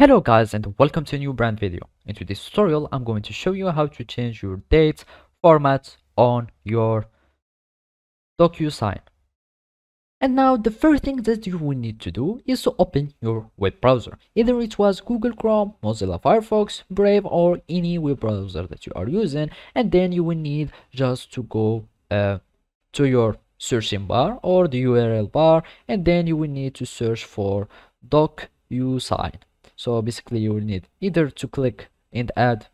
Hello guys and welcome to a new brand video. In today's tutorial I'm going to show you how to change your dates formats on your DocuSign. And now the first thing that you will need to do is to open your web browser. Either it was Google Chrome, Mozilla Firefox, Brave or any web browser that you are using and then you will need just to go uh, to your searching bar or the URL bar and then you will need to search for DocuSign so basically you will need either to click and add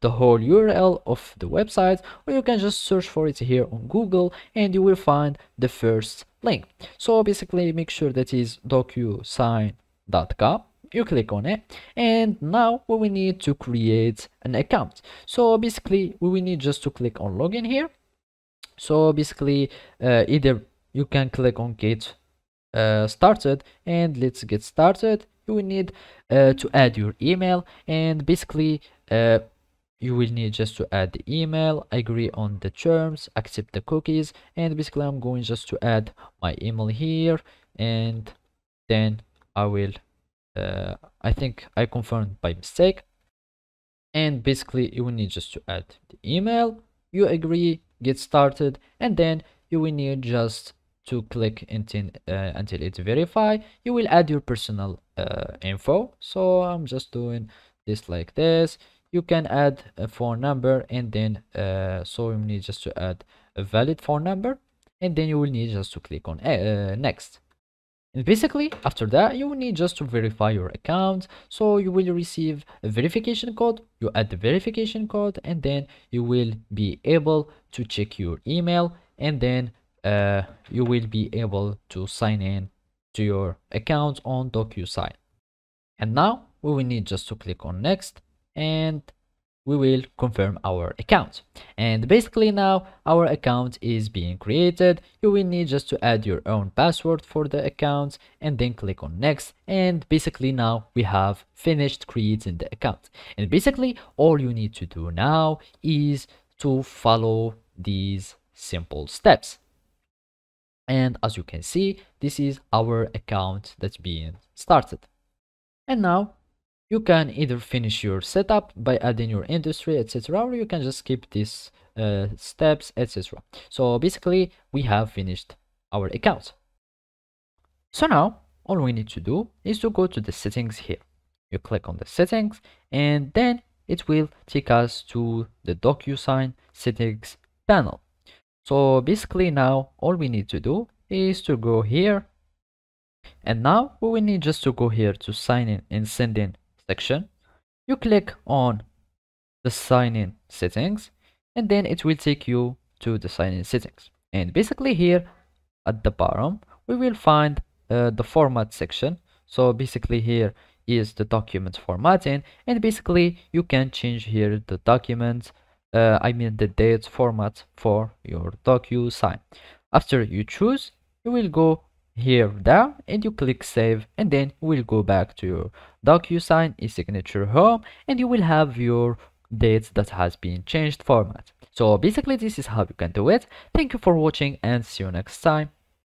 the whole url of the website or you can just search for it here on google and you will find the first link. So basically make sure that is docusign.com you click on it and now we will need to create an account. So basically we will need just to click on login here. So basically uh, either you can click on get uh, started and let's get started you will need uh, to add your email and basically uh, you will need just to add the email agree on the terms accept the cookies and basically i'm going just to add my email here and then i will uh, i think i confirmed by mistake. And basically you will need just to add the email you agree get started and then you will need just to click until uh, until it's verified you will add your personal uh, info. So i'm just doing this like this. You can add a phone number and then uh, so you need just to add a valid phone number and then you will need just to click on uh, next. And basically after that you will need just to verify your account. So you will receive a verification code you add the verification code and then you will be able to check your email and then uh, you will be able to sign in to your account on DocuSign. And now we will need just to click on next and we will confirm our account. And basically now our account is being created. You will need just to add your own password for the account and then click on next. And basically now we have finished creating the account. And basically all you need to do now is to follow these simple steps and as you can see this is our account that's being started. And now you can either finish your setup by adding your industry etc or you can just skip these uh, steps etc so basically we have finished our account. So now all we need to do is to go to the settings here. You click on the settings and then it will take us to the DocuSign settings panel so basically now all we need to do is to go here. And now we need just to go here to sign in and send in section. You click on the sign in settings and then it will take you to the sign in settings. And basically here at the bottom we will find uh, the format section. So basically here is the document formatting and basically you can change here the document uh, I mean the date format for your DocuSign. After you choose, you will go here down and you click save and then you will go back to your DocuSign e-signature home and you will have your dates that has been changed format. So basically this is how you can do it. Thank you for watching and see you next time.